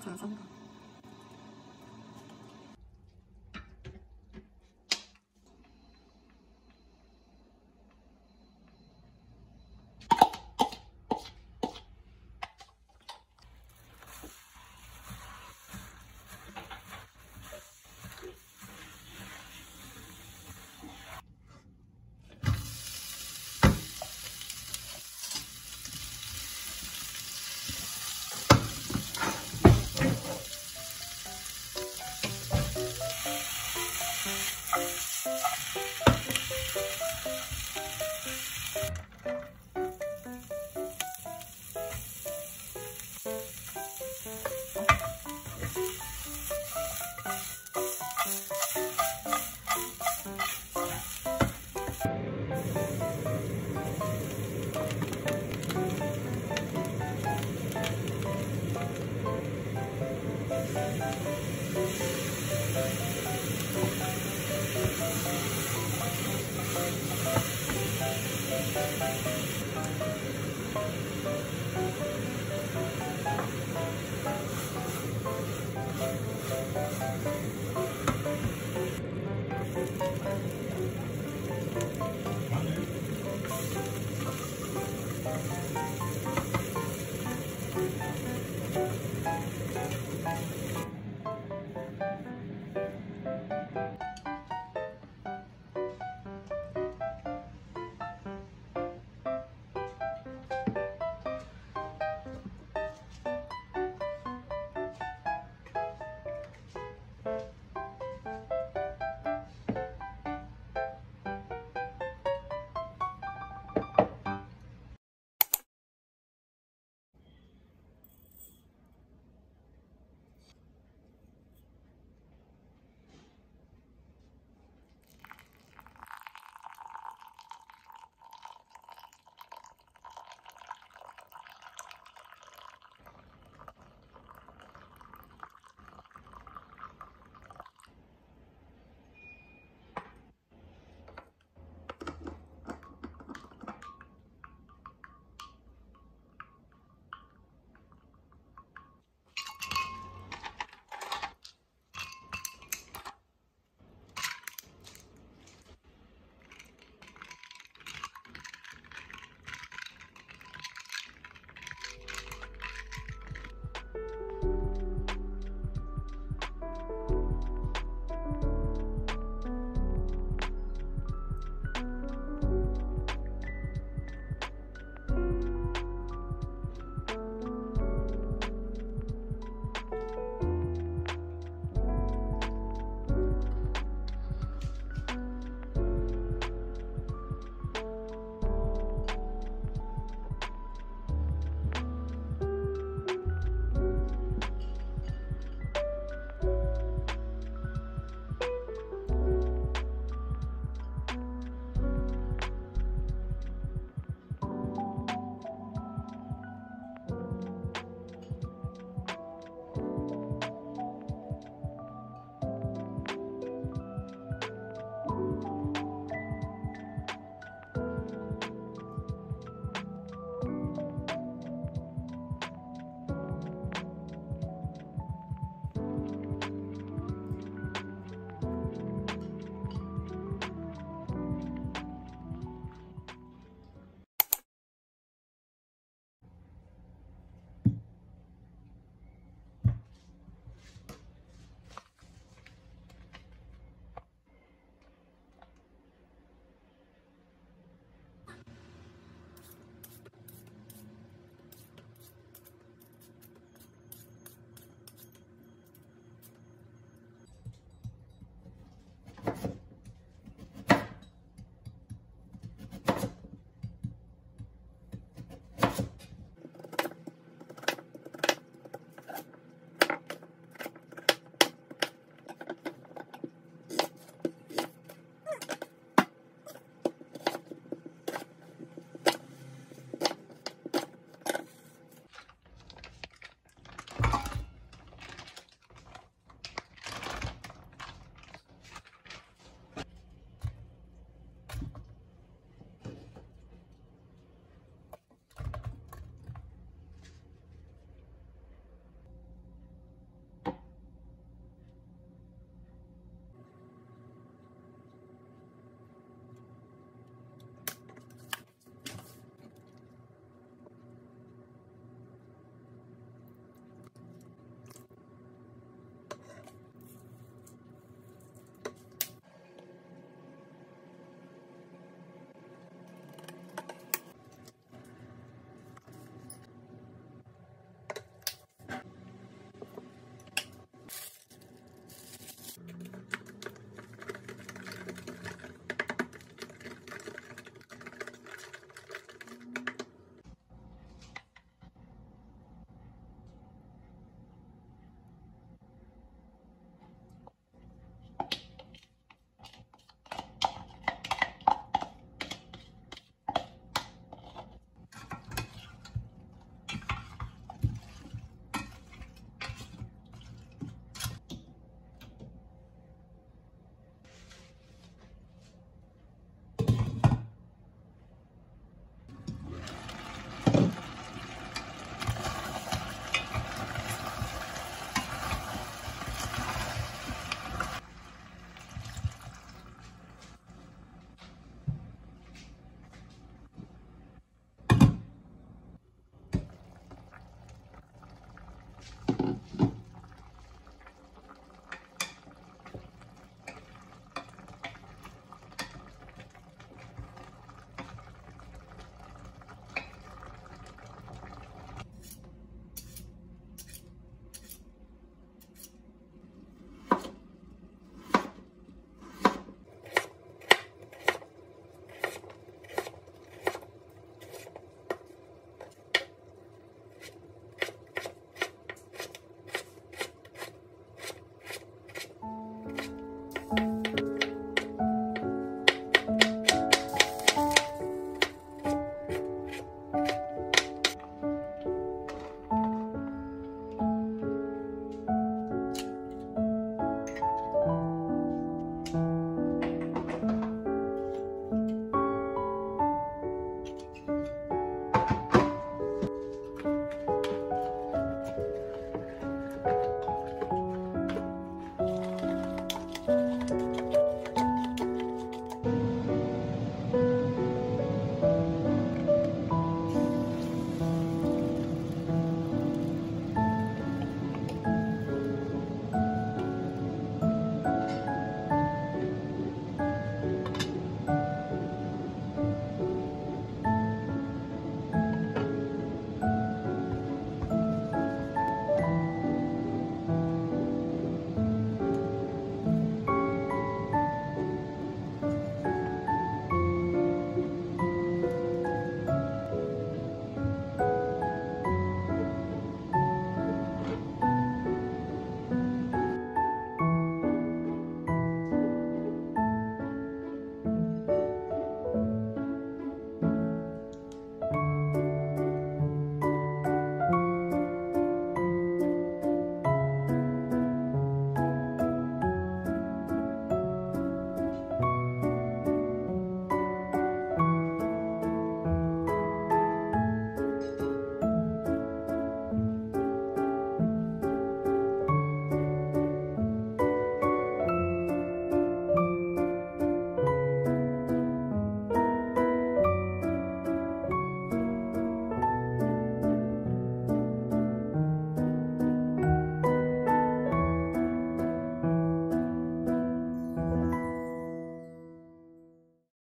尝尝